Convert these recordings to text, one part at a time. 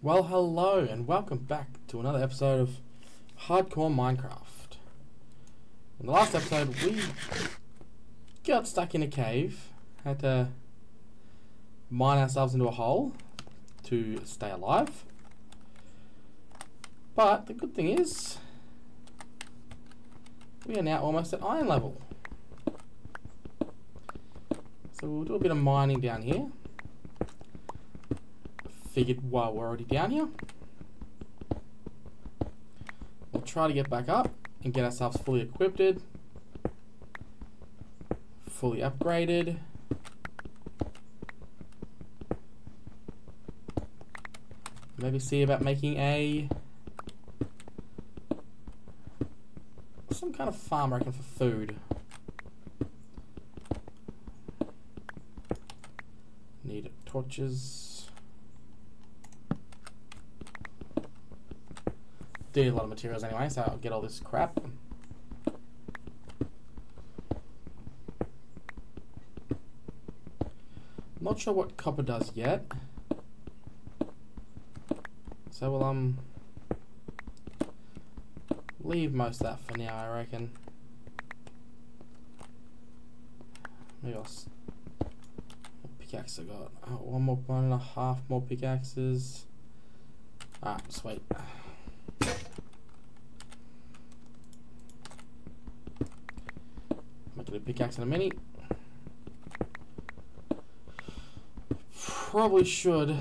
Well, hello, and welcome back to another episode of Hardcore Minecraft. In the last episode, we got stuck in a cave, had to mine ourselves into a hole to stay alive. But the good thing is, we are now almost at iron level. So we'll do a bit of mining down here figured while we're already down here, we'll try to get back up and get ourselves fully equipped, fully upgraded. Maybe see about making a some kind of farm, I reckon, for food. Need torches. Do a lot of materials anyway, so I'll get all this crap. Not sure what copper does yet. So we'll um leave most of that for now, I reckon. Maybe I'll what pickaxe I got. Oh, one more, one and a half more pickaxes. Ah, sweet. Get a pickaxe in a minute. Probably should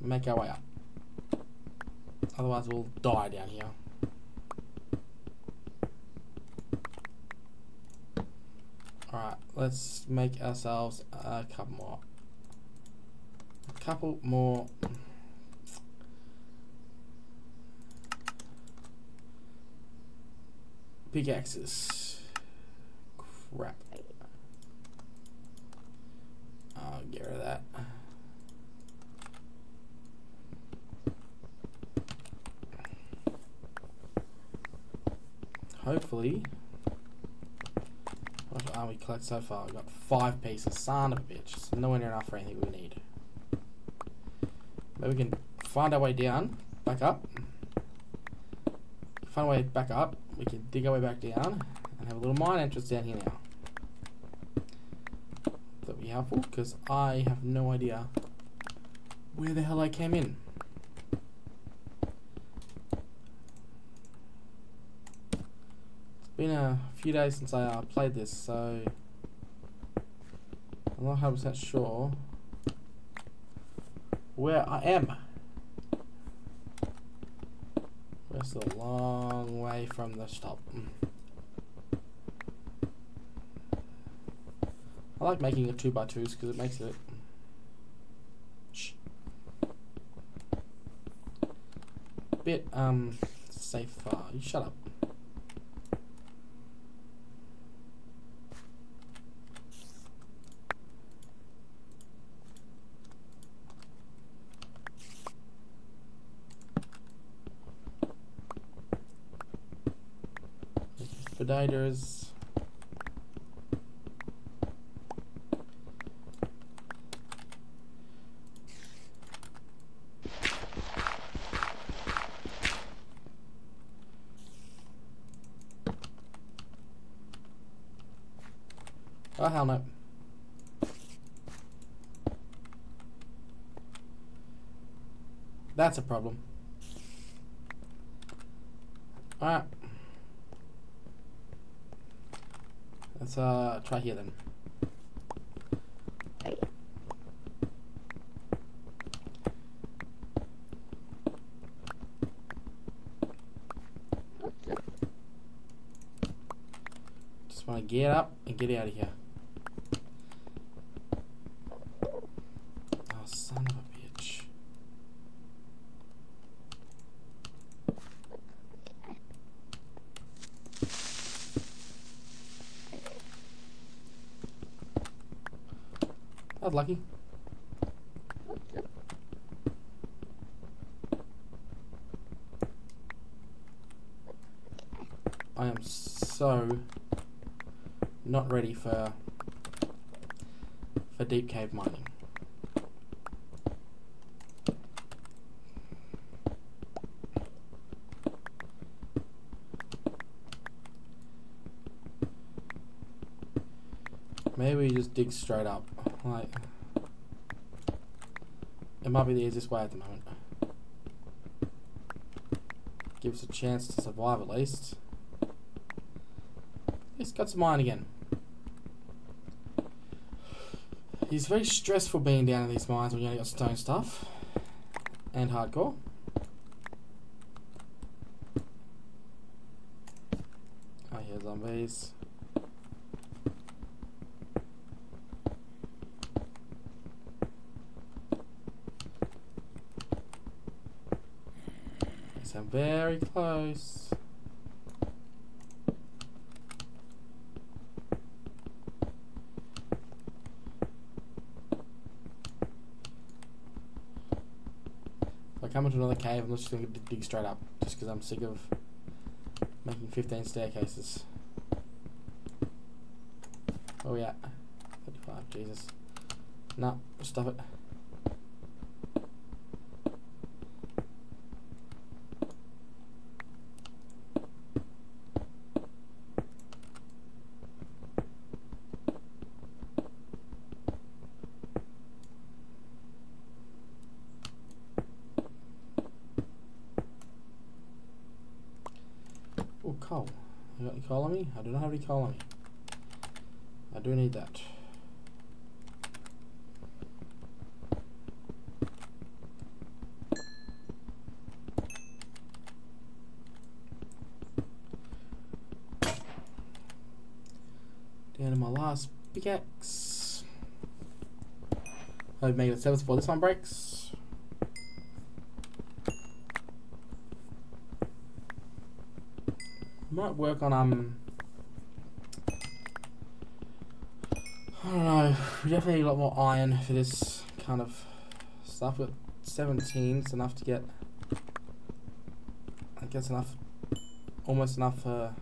make our way up. Otherwise we'll die down here. Alright, let's make ourselves a couple more. A couple more pickaxes. Crap. I'll get rid of that. Hopefully, what arm we collect so far? We've got five pieces. Son of a bitch. It's nowhere near enough for anything we need. Maybe we can find our way down, back up. Find our way back up, we can dig our way back down and have a little mine entrance down here now. That'll be helpful because I have no idea where the hell I came in. It's been a few days since I uh, played this, so I'm not 100% sure where I am. A long way from the stop. I like making it 2 by 2s because it makes it shh, bit um safer. You shut up. Expediters. Oh hell no. That's a problem. Alright. Let's uh, try here then. Just want to get up and get out of here. Lucky? I am so not ready for for deep cave mining. Maybe we just dig straight up. Like, it might be the easiest way at the moment. Give us a chance to survive at least. He's got some iron again. He's very stressful being down in these mines when you only got stone stuff. And hardcore. I hear zombies. Yes, I'm very close. Another cave, I'm just going to dig straight up, just because I'm sick of making 15 staircases. Oh yeah, 35, Jesus. No, stop it. Oh, coal. You got any coal on me? I do not have any coal on me. I do need that. Down to my last pickaxe. I've made it seven before this one breaks. Might work on um. I don't know. We definitely need a lot more iron for this kind of stuff. We've got 17. It's enough to get. I guess enough. Almost enough for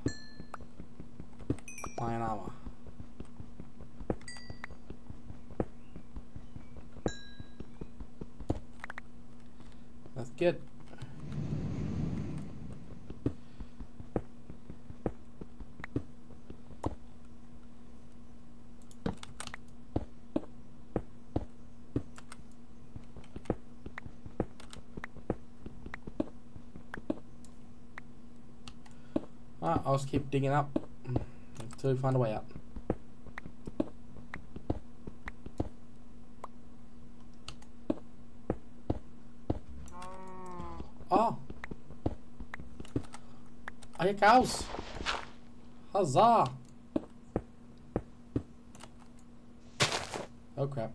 iron armor. That's good. Alright, I'll just keep digging up until we find a way out. Oh! You cows? Huzzah! Oh crap.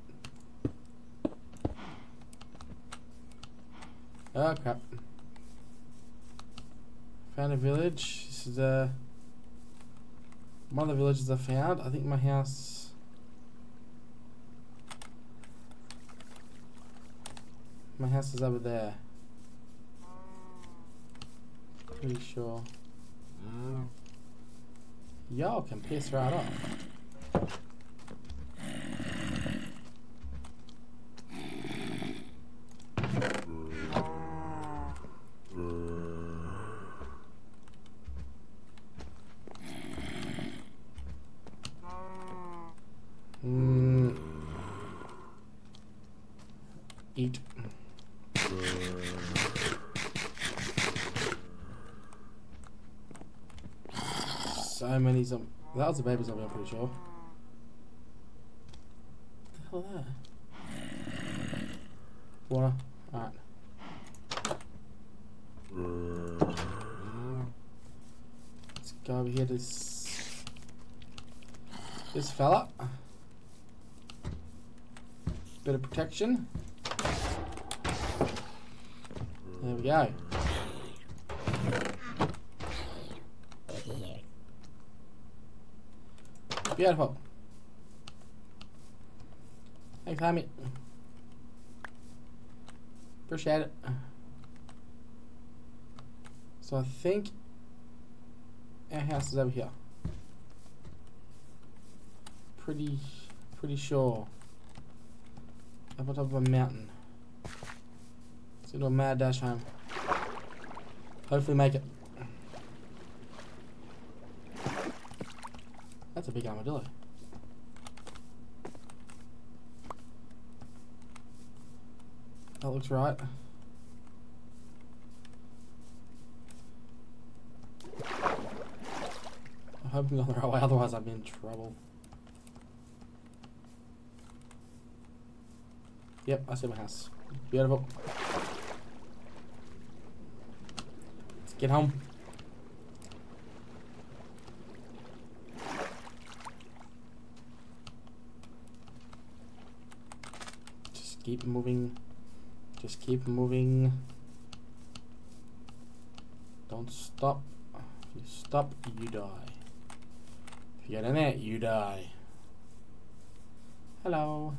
Oh crap. Found a village. This is uh, one of the villages I found. I think my house. My house is over there. Pretty sure. Mm. Y'all can piss right off. Eat. So many zombies. That was a baby zombie, I'm pretty sure. What the hell that? Water. Alright. Let's go over here to this, this fella. Bit of protection. There we go. Beautiful. Thanks, Hammy. Appreciate it. So I think our house is over here. Pretty, pretty sure. Up on top of a mountain. Let's do a mad dash home. Hopefully make it. That's a big armadillo. That looks right. I hope I'm on the right way, otherwise I'd be in trouble. Yep, I see my house. Beautiful. Get home. Just keep moving. Just keep moving. Don't stop. If you stop, you die. If you get in there, you die. Hello.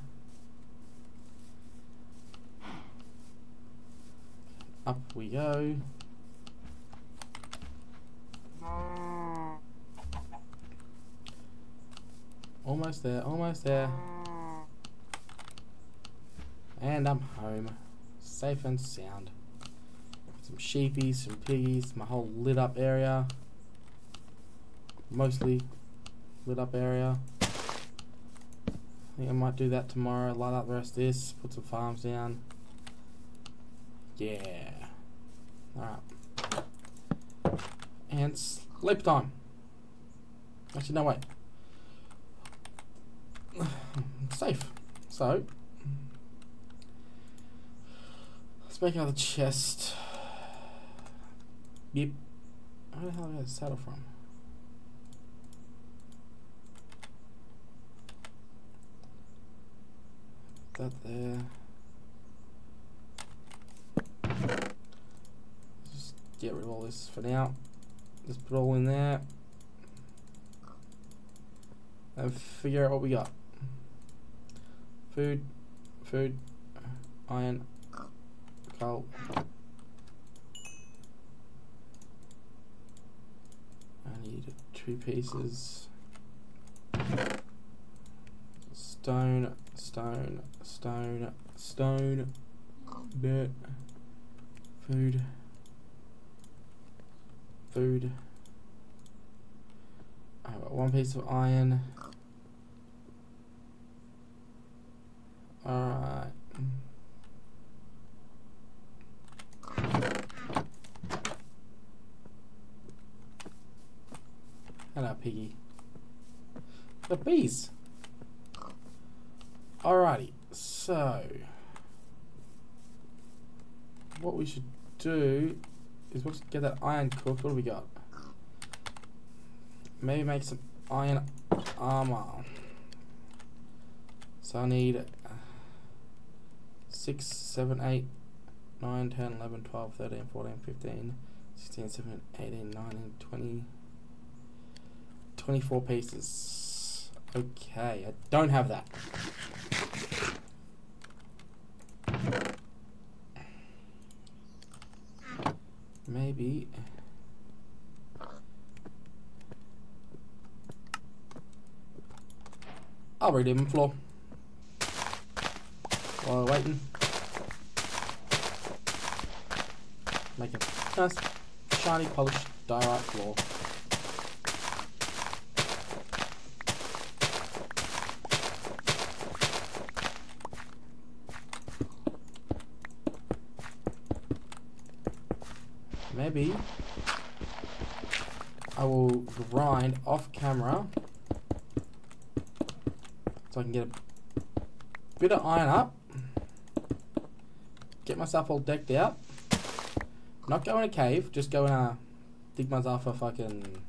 Up we go. Almost there, almost there. And I'm home. Safe and sound. Some sheepies, some piggies, my whole lit up area. Mostly lit up area. I think I might do that tomorrow. Light up the rest of this, put some farms down. Yeah. Alright. And sleep time. Actually, no, wait. Safe. So, let's make another chest. Yep. Where the hell did I get saddle from? That there. Just get rid of all this for now. Just put all in there. And figure out what we got. Food, food, iron, coal. I need two pieces. Stone, stone, stone, stone, bit, food, food. I've got one piece of iron. Alright. Hello, piggy. The bees. Alrighty, so what we should do is we'll get that iron cooked. What do we got? Maybe make some iron armor. So I need 6, 7, 8, 9, 10, 11, 12, 13, 14, 15, 16, 17, 18, 19, 20, 24 pieces. Okay, I don't have that. Maybe. I'll read him floor. While waiting. Make a nice, shiny, polished diorite floor. Maybe I will grind off camera so I can get a bit of iron up, get myself all decked out. Not go in a cave, just go in a dig myself a fucking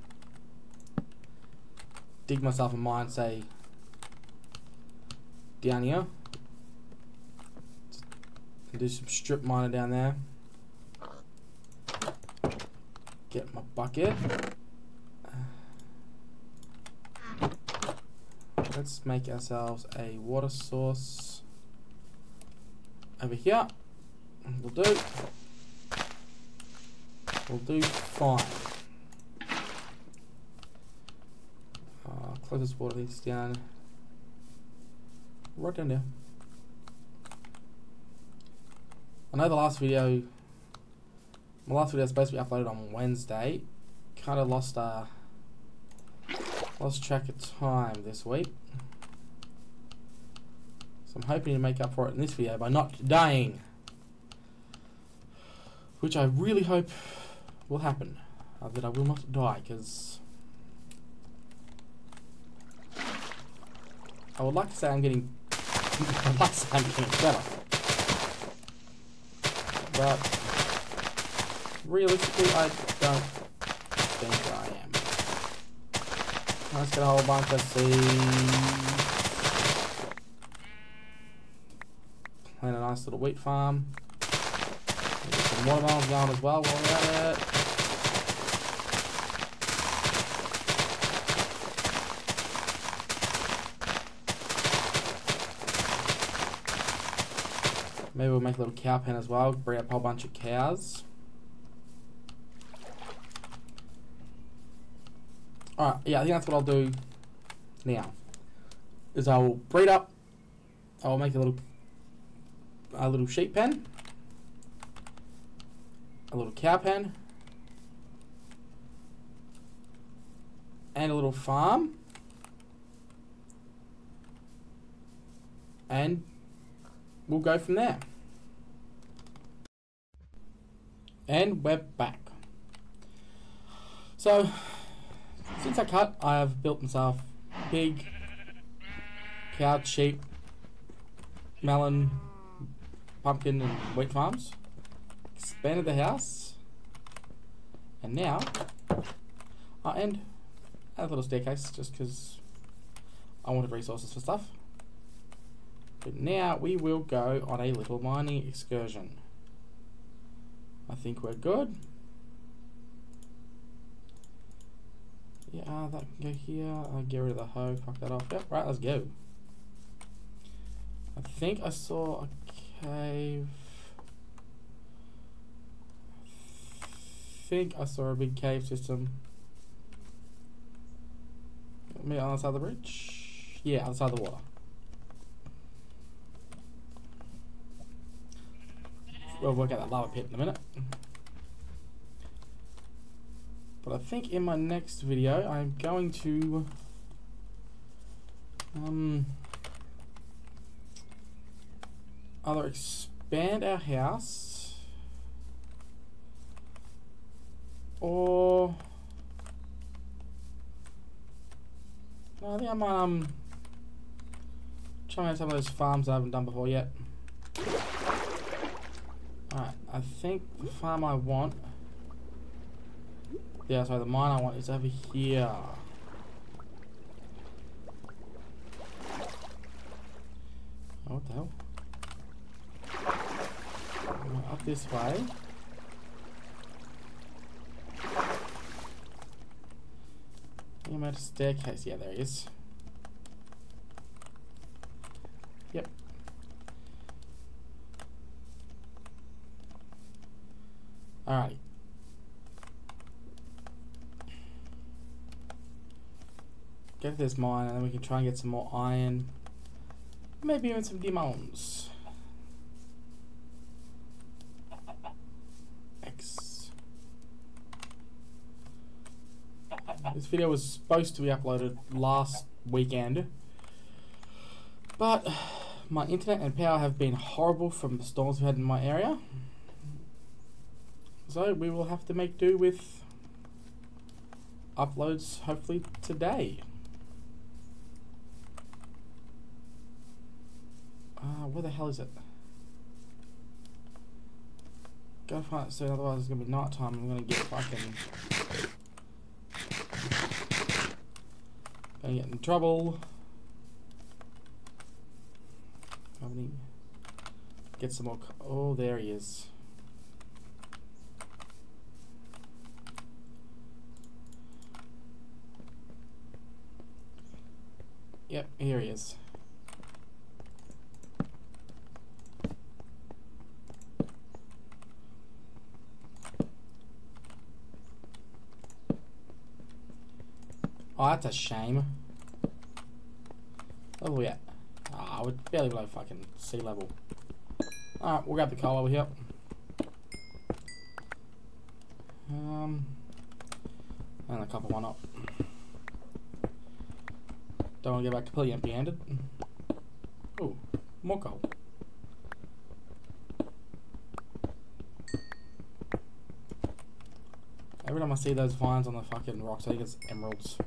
dig myself a mine, say down here. And do some strip mining down there. Get my bucket. Let's make ourselves a water source over here. We'll do. We'll do fine. Uh, close this water leaks down. Right down there. I know the last video my last video is supposed to be uploaded on Wednesday. Kind of lost uh, lost track of time this week. So I'm hoping to make up for it in this video by not dying. Which I really hope will happen. Uh, that I will not die, because... I would like to say I'm getting... I'd like to say I'm getting better. But... Realistically, I don't think I am. Let's get a whole bunch of seeds. Plant a nice little wheat farm. Get some watermelons going as well while we're at it. Maybe we'll make a little cow pen as well, bring up a whole bunch of cows. Alright, yeah, I think that's what I'll do now. Is I will breed up, I will make a little a little sheep pen, a little cow pen, and a little farm. And we'll go from there. And we're back. So, since I cut, I have built myself pig, cow, sheep, melon, pumpkin and wheat farms. Expanded the house. And now, uh, and a little staircase just because I wanted resources for stuff. But now we will go on a little mining excursion. I think we're good. Yeah, uh, that can go here. I'll get rid of the hoe, fuck that off. Yep, right, let's go. I think I saw a cave. I think I saw a big cave system. Maybe on the side of the bridge? Yeah, on the side of the water. We'll work out that lava pit in a minute. But I think in my next video I'm going to um either expand our house or I think I might um try out some of those farms I haven't done before yet. I think the farm I want yeah, sorry, the mine I want is over here. Oh, what the hell? Up this way. I made a staircase. Yeah, there he is. Yep. Alright. Get this mine and then we can try and get some more iron. Maybe even some demons. X. This video was supposed to be uploaded last weekend. But my internet and power have been horrible from the storms we had in my area. So we will have to make do with uploads hopefully today. Uh, where the hell is it? Gotta find it soon, otherwise it's gonna be night time. I'm gonna get fucking. Gonna get in trouble. Having get some more. Oh, there he is. Yep, here he is. Oh, that's a shame. We at? Ah, oh, we're barely below fucking sea level. Alright, we'll grab the coal over here. Um, and a couple one up. Don't want to get back completely empty-handed. Oh, more coal. every time I see those vines on the fucking rocks, I think it's emeralds.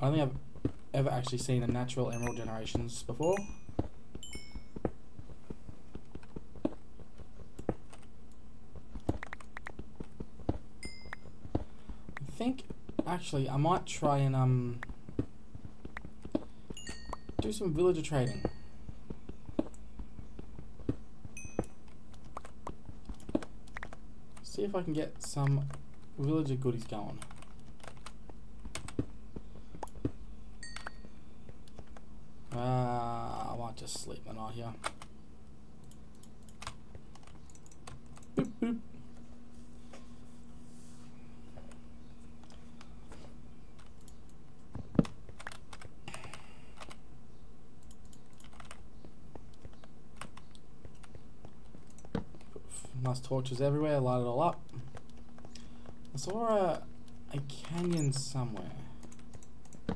I don't think I've ever actually seen a natural emerald generations before. I think actually I might try and um do some villager trading. See if I can get some villager goodies going. Uh, I might just sleep the night here. Boop, boop. Nice torches everywhere, light it all up. I saw a, a canyon somewhere. I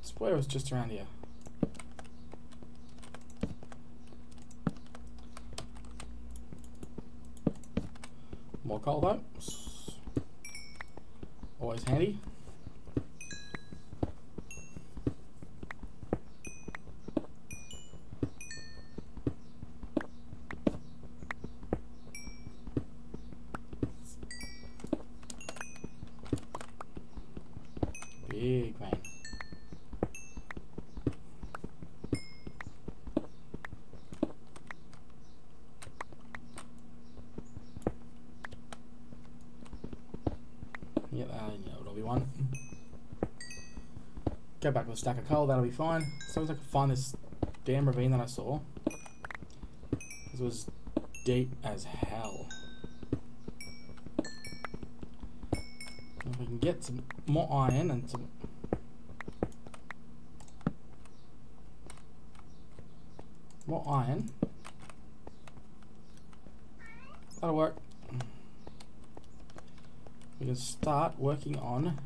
swear it was just around here. More coal though. Always handy. Big man. Yep, uh, yeah, it'll be one. Go back with a stack of coal, that'll be fine. As long as I can find this damn ravine that I saw. This was deep as hell. If we can get some more iron and some more iron, that'll work. We can start working on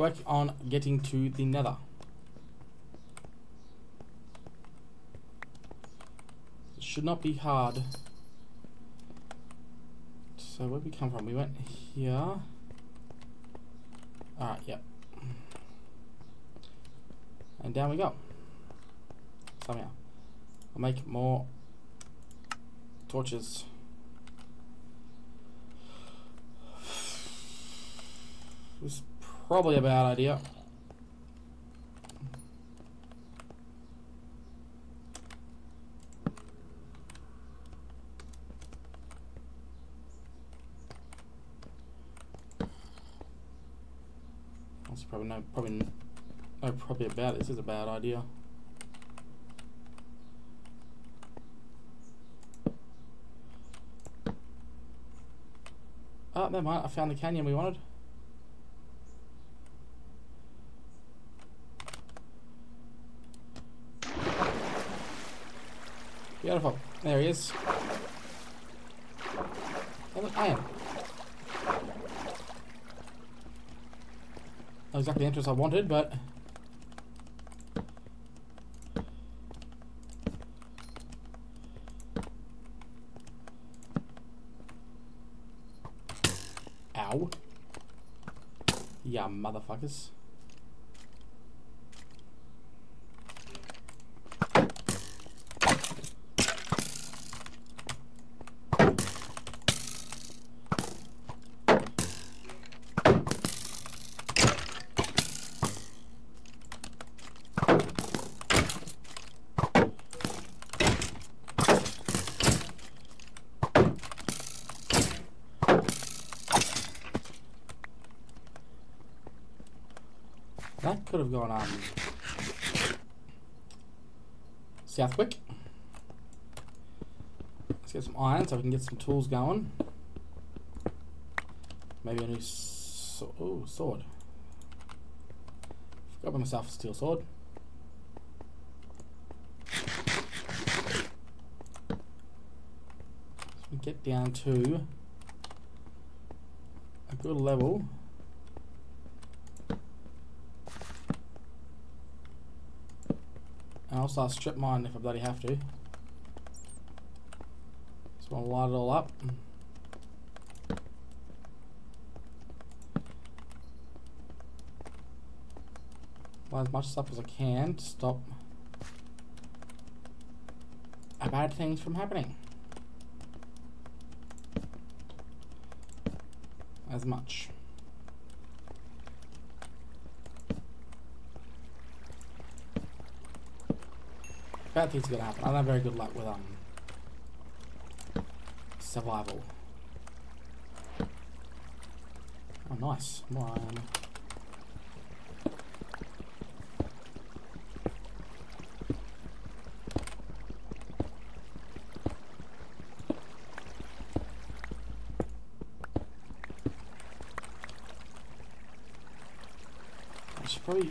work on getting to the nether. It should not be hard. So where we come from? We went here. Alright, yep. And down we go. Somehow. I'll make more torches. This is probably a bad idea. That's probably no probably no probably about it. This is a bad idea. Oh, never mind. I found the canyon we wanted. Beautiful. There he is. Oh, look. Not exactly the entrance I wanted, but... Ow. Yeah, motherfuckers. Gone um Southwick. Let's get some iron so we can get some tools going. Maybe a new so ooh, sword. Forgot about myself a steel sword. So we get down to a good level. I'll strip mine if I bloody have to. Just want to light it all up. Light as much stuff as I can to stop bad things from happening. As much. Bad things are gonna happen. I don't have very good luck with um survival. Oh nice. More iron. probably...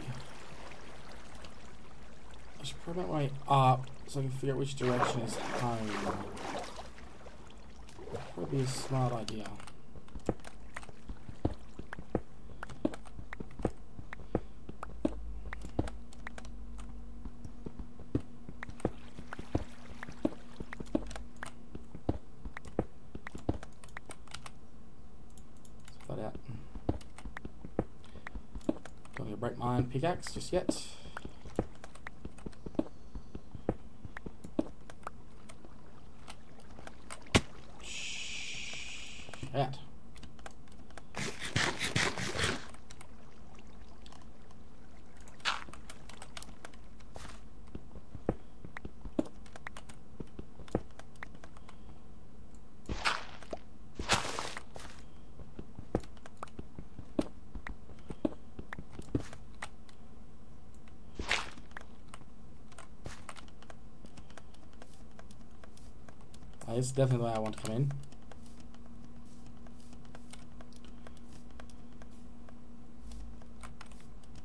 I should probably make my way up so I can figure out which direction is home. Would be a smart idea. Out. Don't need to break my iron pickaxe just yet. Shit. It's definitely the way I want to come in.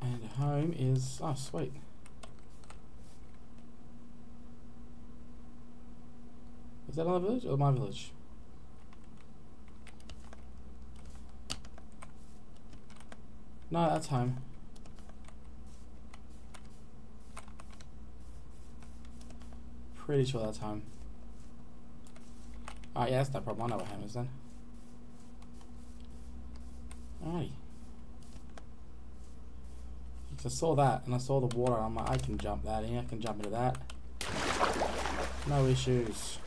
And home is... Oh, sweet. Is that another village or my village? No, that's home. Pretty sure that's home. Ah, yeah, that's no problem. I know what hammers then. Alrighty. Because I saw that and I saw the water. I'm like, I can jump that in. I can jump into that. No issues.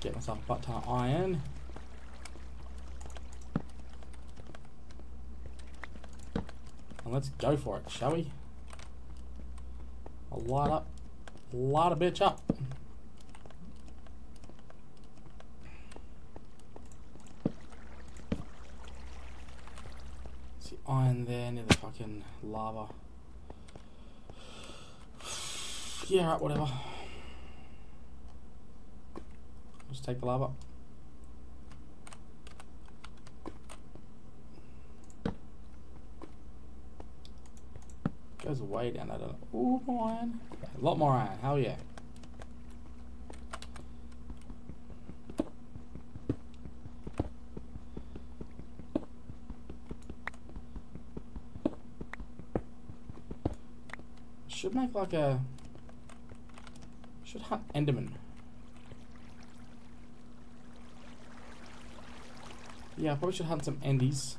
Get myself a butt ton of iron. And let's go for it, shall we? A lot up, a lot of bitch up. Iron there near the fucking lava. Yeah, right, whatever. Just take the lava. Goes way down, I don't know. Ooh, more iron. A lot more iron, hell yeah. Make like a... Should hunt Enderman. Yeah, I probably should hunt some Endies.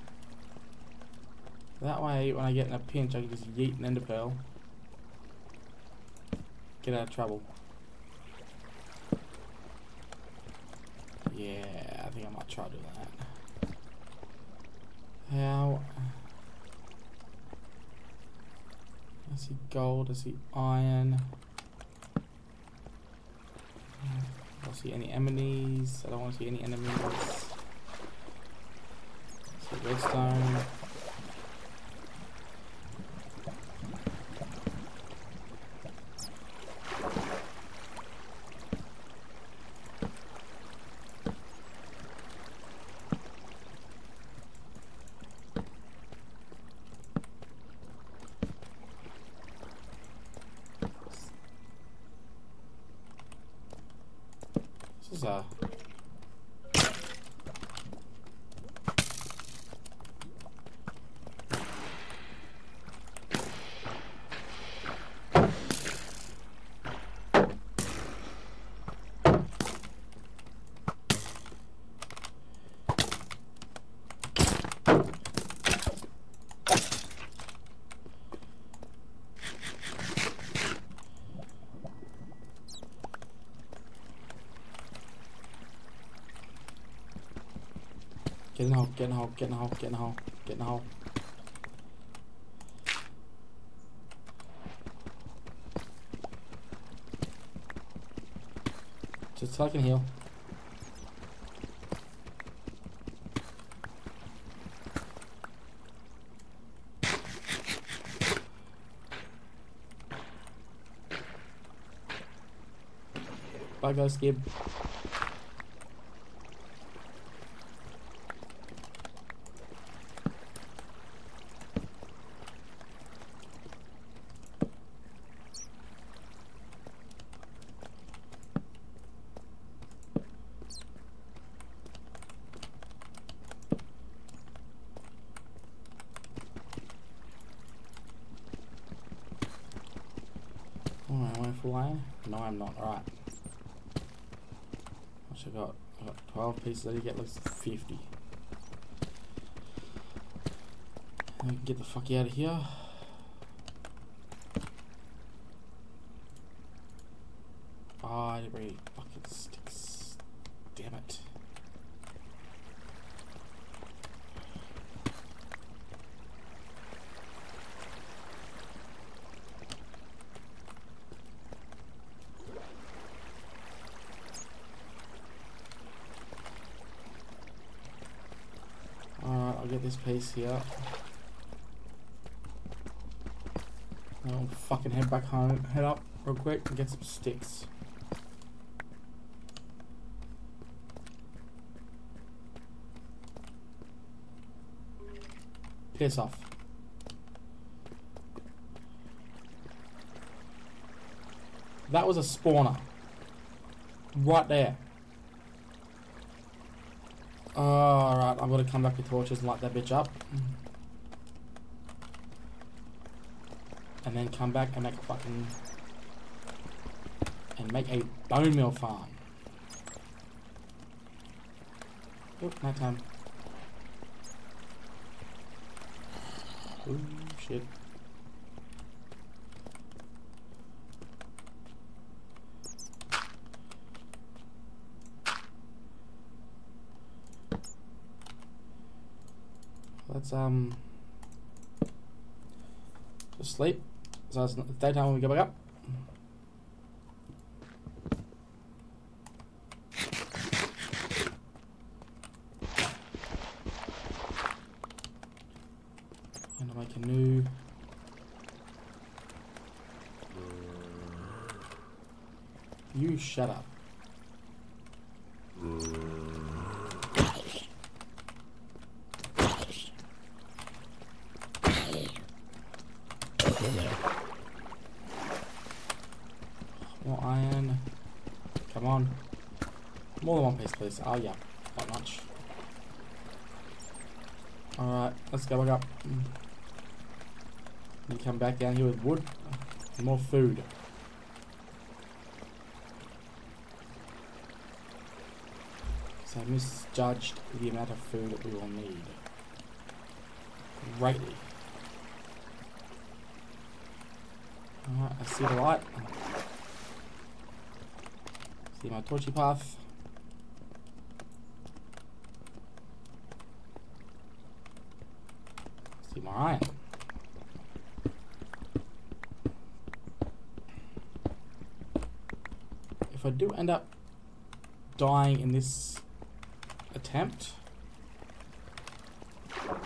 That way, when I get in a pinch, I can just yeet an Ender Pearl. Get out of trouble. Yeah, I think I might try to do that. How... I see gold, I see iron. I don't see any enemies. I don't want to see any enemies. I see redstone. Get in the hole, get in the hole, get in the hole, get in the hole, get in the hole. Just so I can heal. Bye guys, Gib. Alright, am I full iron? No, I'm not. Alright. What's I got? I got 12 pieces. I need get like 50. I can get the fuck out of here. Oh, I didn't bring any bucket sticks. Damn it. Alright, I'll this piece here. I'll fucking head back home, head up real quick and get some sticks. Piss off. That was a spawner. Right there. Alright, I'm gonna come back with torches and light that bitch up. And then come back and make a fucking... And make a bone meal farm. Oop, night time. Ooh, shit. Let's um just sleep. So it's daytime when we go back up. More iron. Come on. More than one piece, please. Oh, yeah. Not much. Alright, let's go back up. You come back down here with wood. and More food. So I misjudged the amount of food that we will need. Greatly. Alright, I see the light. See my torchy path. See my iron. If I do end up dying in this attempt,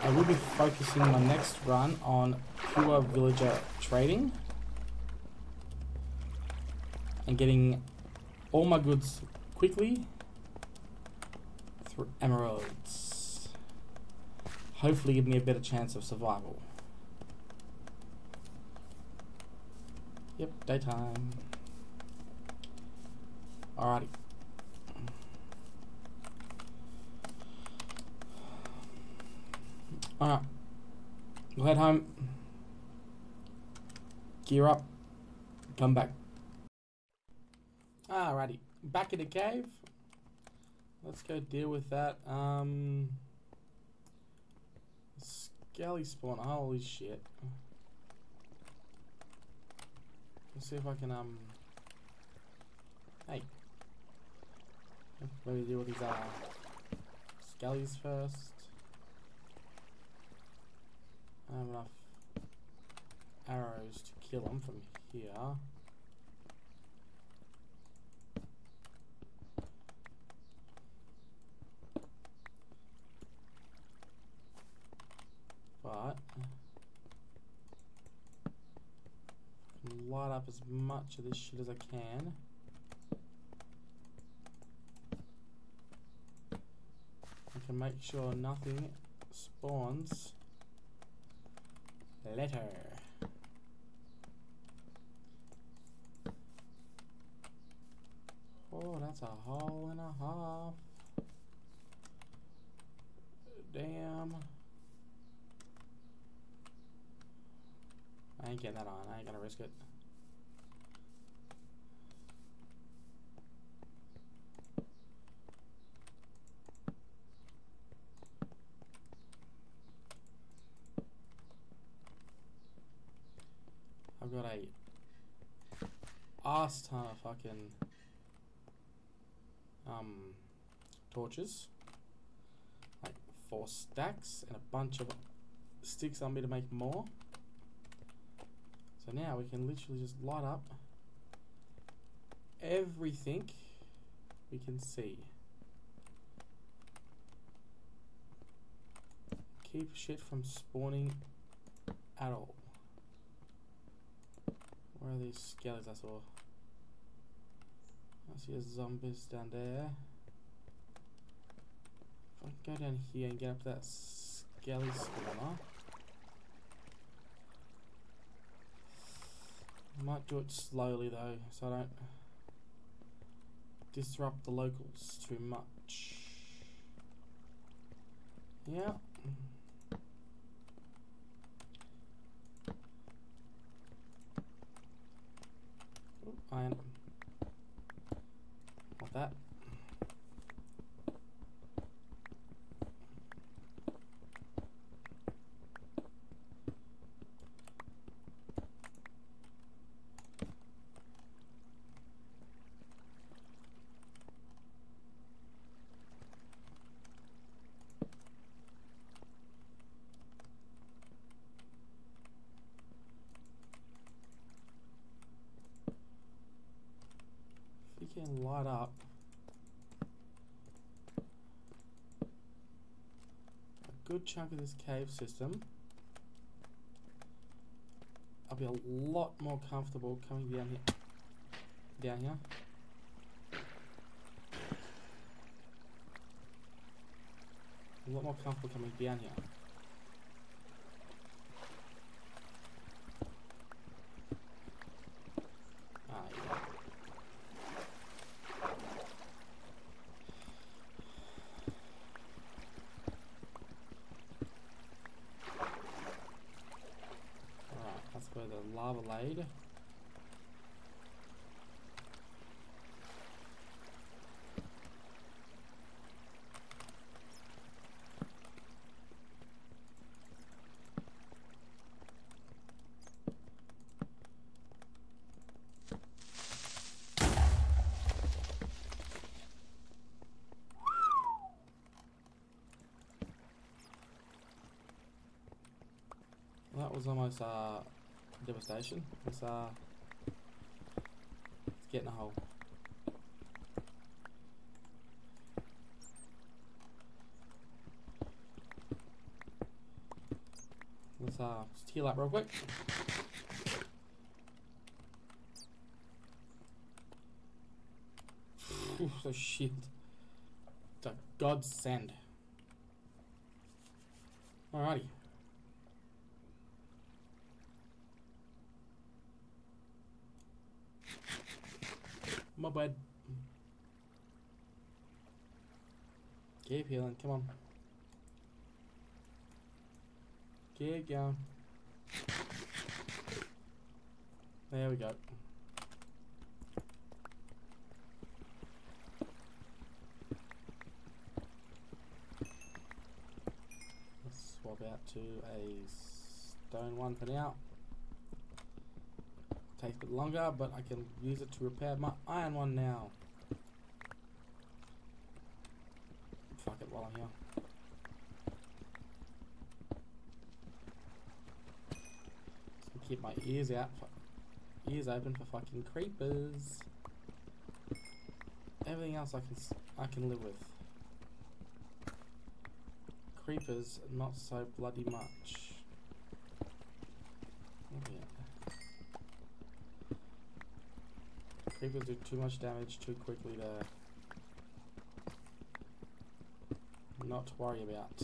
I will be focusing my next run on pure villager trading and getting all my goods quickly through emeralds. Hopefully give me a better chance of survival. Yep, daytime. Alrighty. Alright. We'll head home. Gear up. Come back in a cave. Let's go deal with that. Um, Galley spawn, holy shit. Let's see if I can, um... Hey. Let me deal with these, uh... Skellies first. I have enough arrows to kill them from here. Light up as much of this shit as I can. I can make sure nothing spawns letter. Oh, that's a hole and a half. Damn. I ain't getting that on. I ain't gonna risk it. I've got a ass ton of fucking um torches. Like four stacks and a bunch of sticks on me to make more. So now we can literally just light up everything we can see. Keep shit from spawning at all. Where are these skellies I saw? I see a zombies down there. If I can go down here and get up that skelly spawner. Might do it slowly though, so I don't disrupt the locals too much. Yeah. Ooh. That. If we can light up a chunk of this cave system, I'll be a lot more comfortable coming down here. Down here. A lot more comfortable coming down here. Ah, yeah. Alright, that's where the Well, that was almost uh, devastation. Let's uh, let's get in a hole. Let's uh, heal up real quick. Ooh, shit. It's a godsend. Alrighty. My bad. Keep healing, come on. Keep going. There we go. Let's swap out to a stone one for now. Takes a bit longer, but I can use it to repair my iron one now. Fuck it while I'm here. keep my ears out, ears open for fucking creepers. Everything else I can I can live with. Creepers, not so bloody much. Oh, yeah. Creepers do too much damage too quickly to not worry about.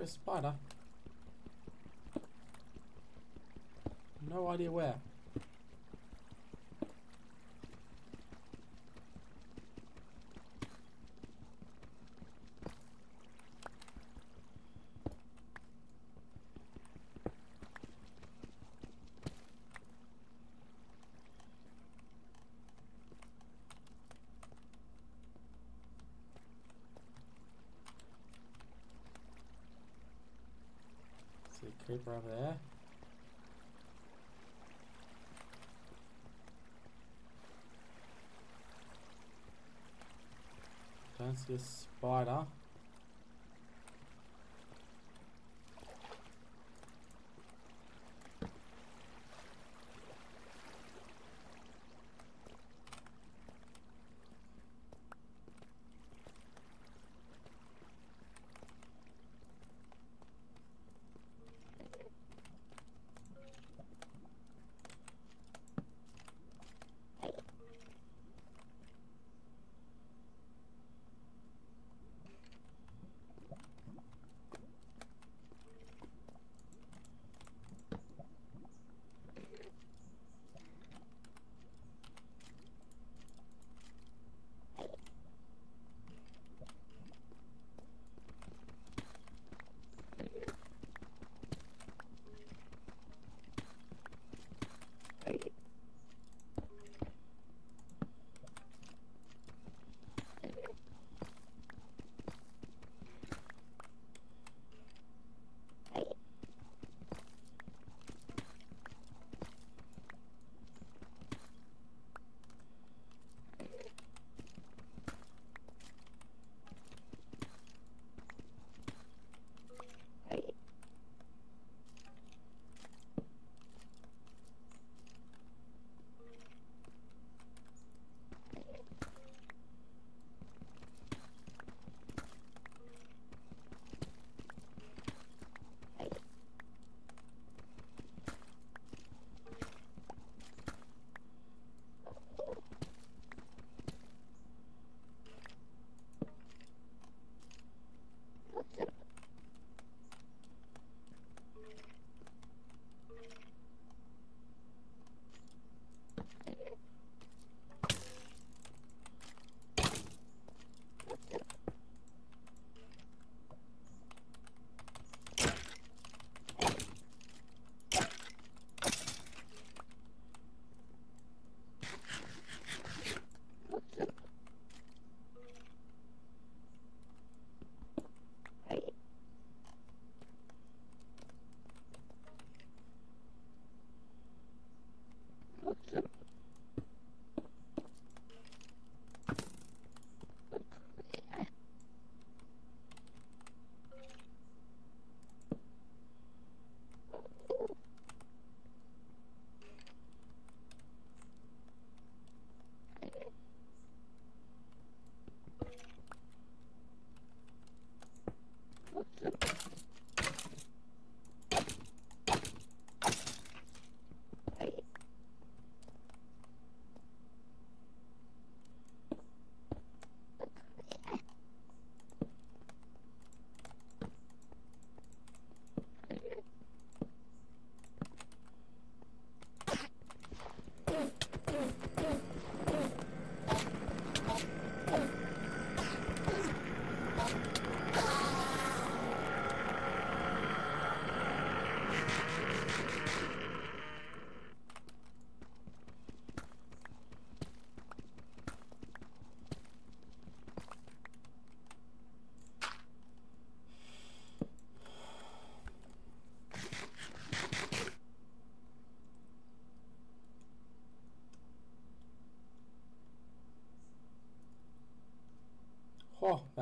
A spider. No idea where. See over there. Don't see a spider.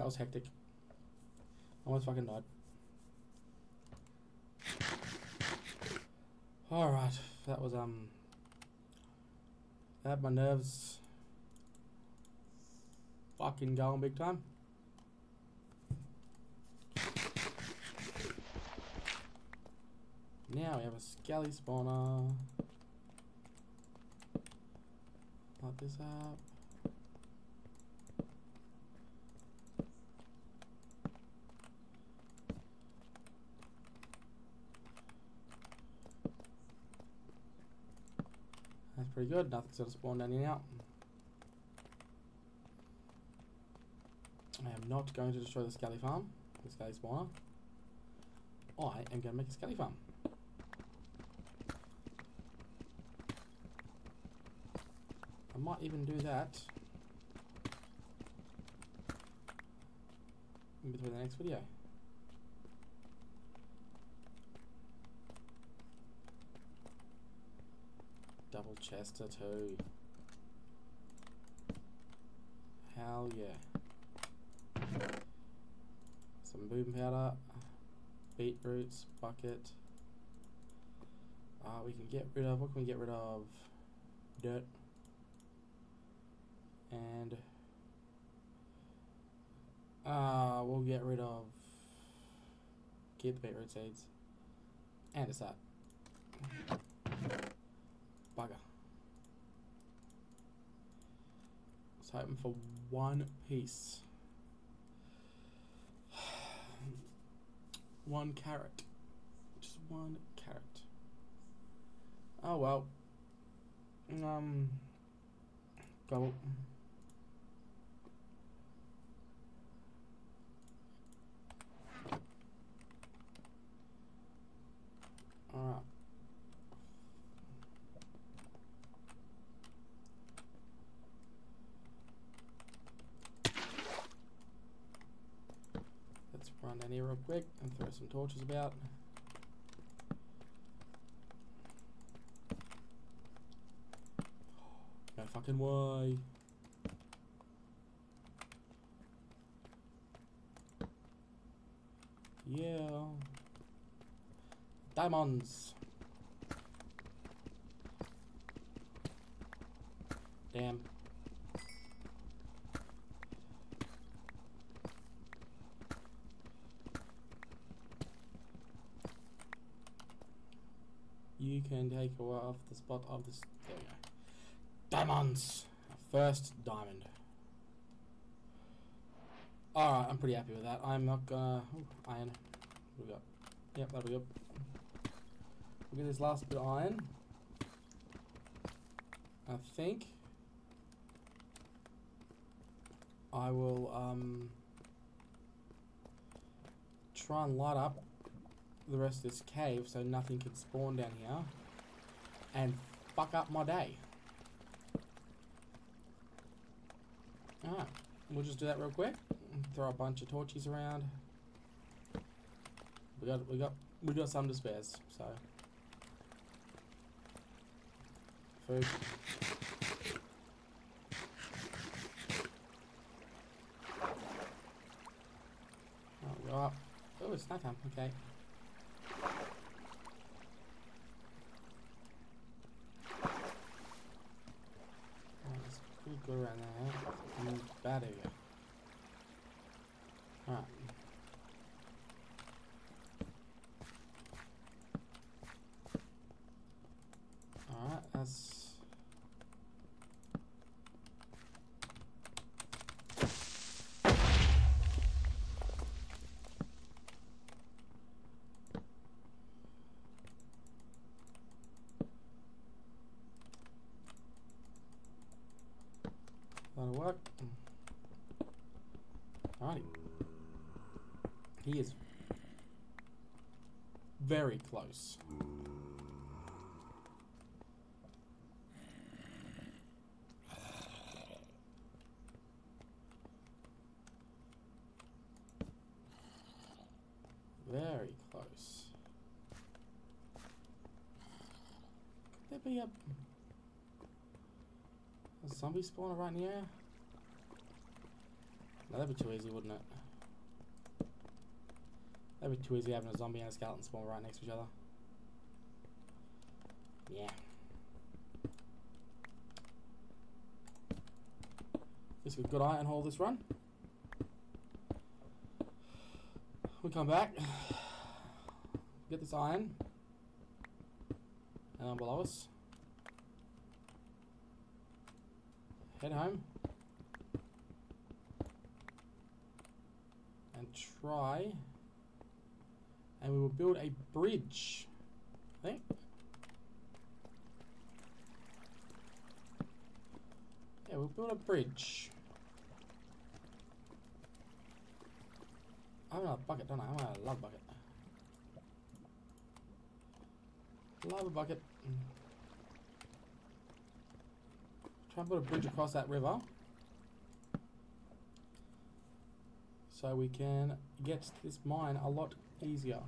Was hectic. Almost fucking died. Alright, that was, um... That my nerves fucking going big time. Now we have a skelly spawner. Lock this up. Pretty good. Nothing's gonna spawn here now. I am not going to destroy the skelly farm, the skelly spawner. I am going to make a skelly farm. I might even do that in between the next video. Chester too. Hell yeah. Some boom powder, beetroots, bucket. Uh, we can get rid of, what can we get rid of? Dirt and uh, we'll get rid of keep the beetroot seeds and it's that bugger Was hoping for one piece. One carrot. Just one carrot. Oh well. Um go Alright. Let's run down here real quick and throw some torches about. No fucking way. Yeah. Diamonds. Damn. You can off the spot of this. There we go. Diamonds! First diamond. Alright, I'm pretty happy with that. I'm not gonna. Ooh, iron. What we got? Yep, that'll be good. Look at this last bit of iron. I think I will um, try and light up the rest of this cave so nothing can spawn down here and fuck up my day. Alright, we'll just do that real quick. Throw a bunch of torches around. We got we got we got some to spares, so food. Oh. Oh, it's night time. Okay. Oh, good around there. In bad area. Alright. Alright, that's... That'll work. Alrighty. He is very Very close. Could there be a, a zombie spawner right in the air? that'd be too easy, wouldn't it? That'd be too easy having a zombie and a skeleton spawn right next to each other. Yeah. A good iron hole this run. We come back, get this iron, and below us. Head home. And try. And we will build a bridge. I think. Yeah, we'll build a bridge. I want a bucket, don't I? I want a love bucket. Lava bucket. Try and put a bridge across that river. So we can get this mine a lot easier.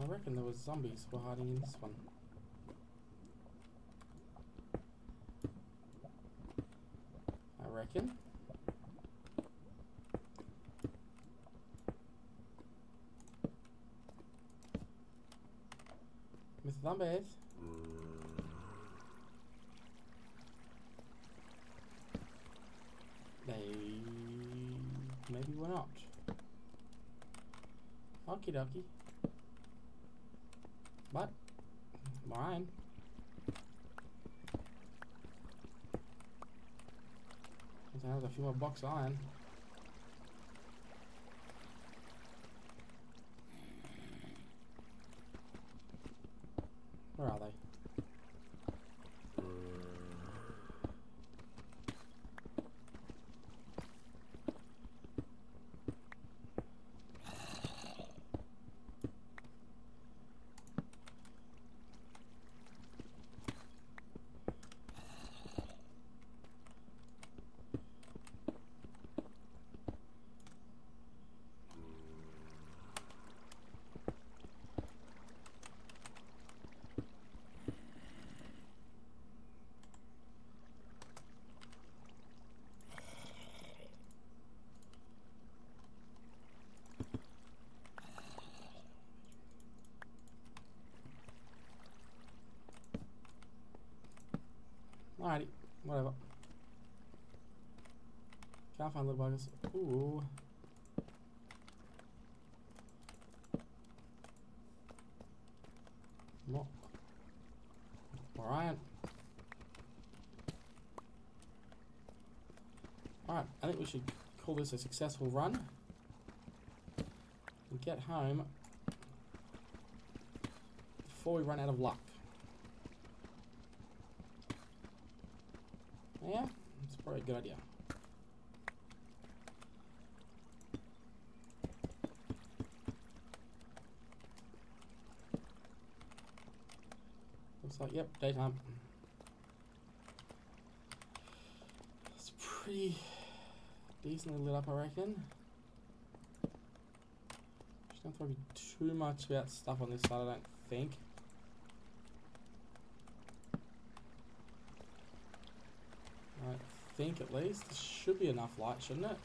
I reckon there was zombies were hiding in this one. I reckon. Mr. Mm. They maybe we're not. Okie dokie. But mine. There's a few more box iron. Where are they? Alrighty, whatever. Little buggers. Ooh. More iron. Alright, I think we should call this a successful run. And get home before we run out of luck. Yeah, it's probably a good idea. Yep, daytime. It's pretty decently lit up, I reckon. Just don't throw too much about stuff on this side, I don't think. I think at least. This should be enough light, shouldn't it?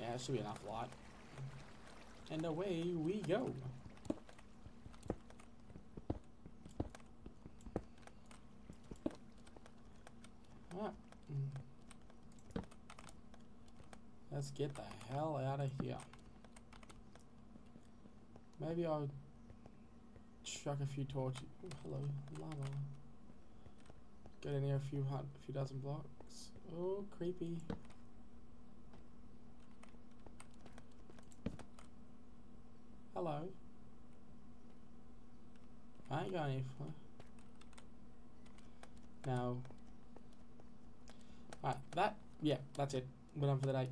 Yeah, it should be enough light. And away we go. Alright. Let's get the hell out of here. Maybe I'll chuck a few torches. Oh, hello, lava. Get in here a few hot, a few dozen blocks. Oh, creepy. Hello. I ain't got any fun. No. Alright, that, yeah, that's it. We're done for the day.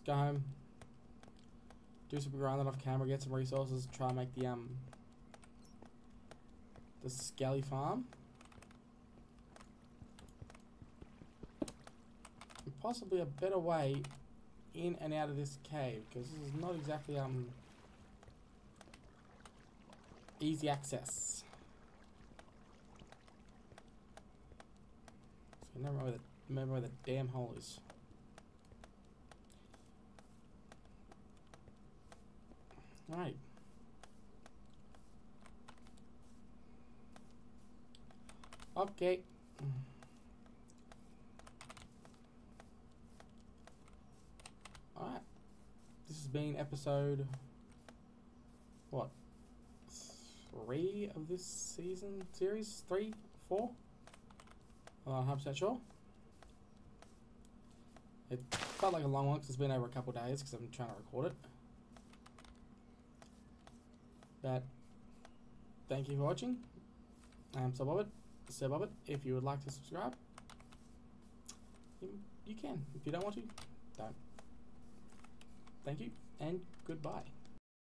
Let's go home. Do some grinding off camera, get some resources, try and make the, um, the Skelly farm. And possibly a better way in and out of this cave, because this is not exactly, um, easy access. never remember where the, remember where the damn hole is. Right. Okay. Alright. This has been episode. What? Three of this season series? Three? Four? I'm not 100% sure. It felt like a long one because it's been over a couple days because I'm trying to record it. But thank you for watching. I'm Sir Bobbit. If you would like to subscribe, you, you can. If you don't want to, don't. Thank you and goodbye.